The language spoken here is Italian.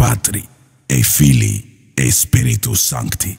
Patri, e Fili, e Spiritus Sancti.